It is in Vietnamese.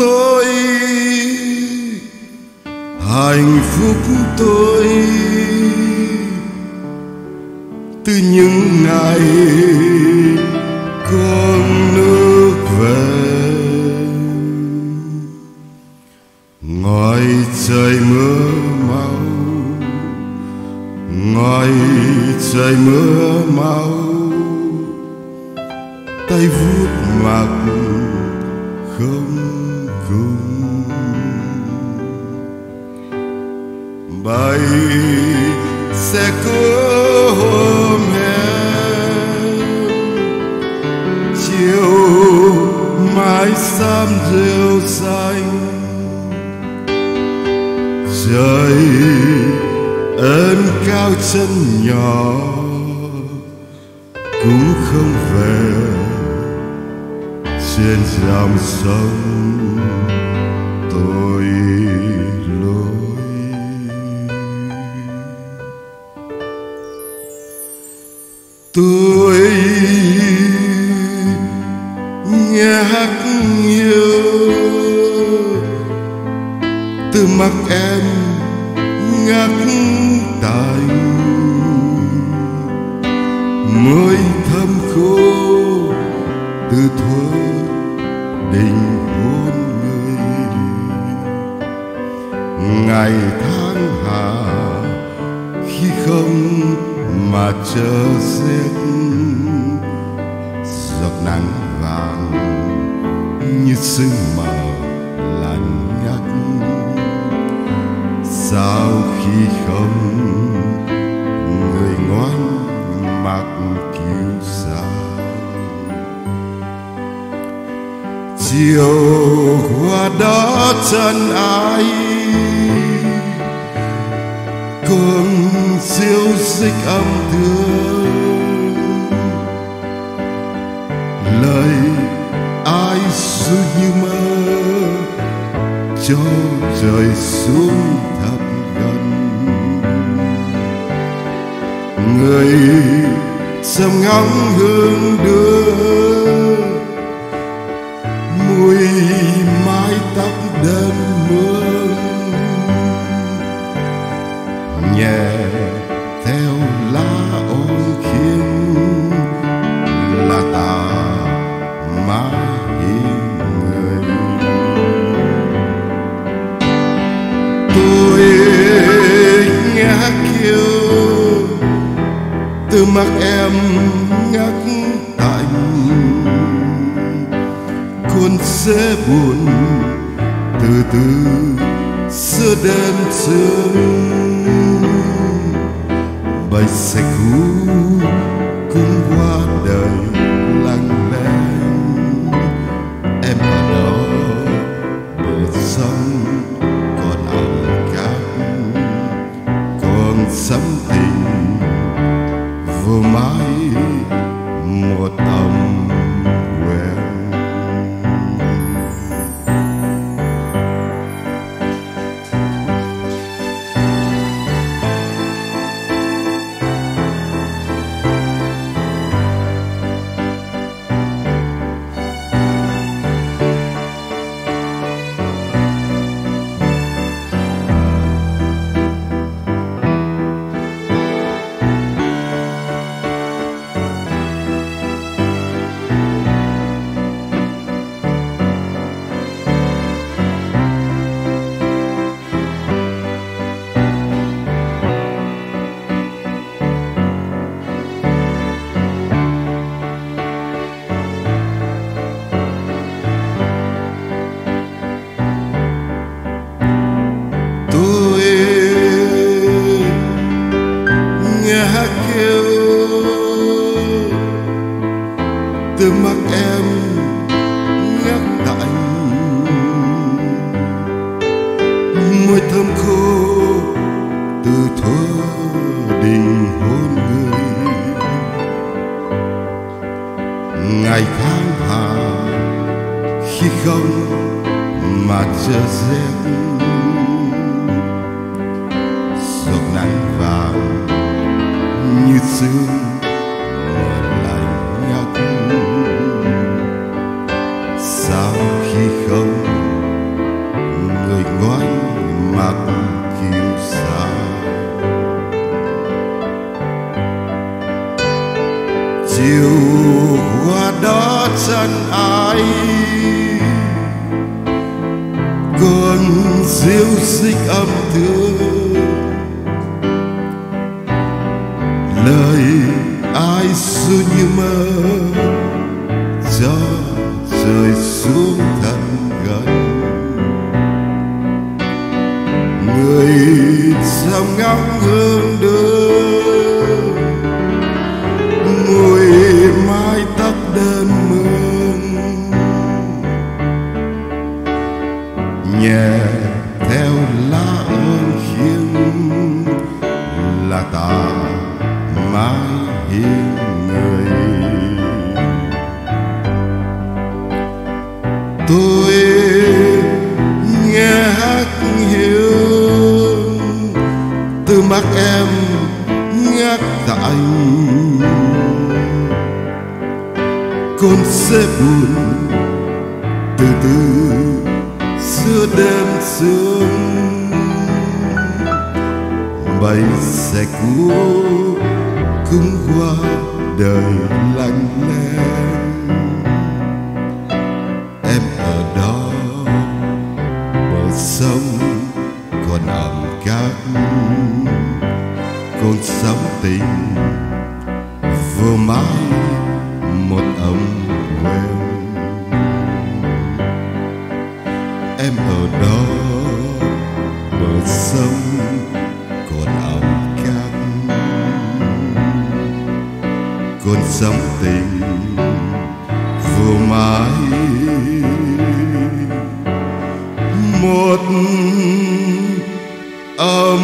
tôi. Hạnh phúc tôi. Từ những ngày con nước về. Ngoài trời mưa mau ngoài trời mưa mau tay vuốt mặt không vui bay sẽ có hôm em chiều mai xám rêu xanh. Trời ơn cao chân nhỏ. Cũng không về trên dòng sông. Mắt em ngắt tàn môi thơm khô từ thuở đình hôn người. Ngày tháng hà khi không mà chờ rét giọt nắng vàng như sương mờ. Khi không người ngoan mặc kiêu sa chiều qua đó chân ai? Cơn siêu xích âm thương. Lời ai suy như mơ, cho trời xuống người xem ngắm hương đưa. Mắt em ngắt tạnh cuốn sẽ buồn từ từ giữa đêm sương bay sạch hút từ mắt em ngắt tạnh môi thơm khô từ thuở đình hôn người. Ngày tháng hà khi không mà chờ rét. Giọt nắng vàng như sương qua đó chân ai? Còn diêu xích âm thương, lời ai xưa như mơ? Gió rơi xuống thật gần, người dòng ngóng hương đường con sẽ buồn. Từ từ giữa đêm sương bay sẽ cũ cũng qua đời lạnh lẽ em ở đó, bờ sông còn ẩm cát. Con sóng tình vừa mãi con dám tình vừa mãi. Một âm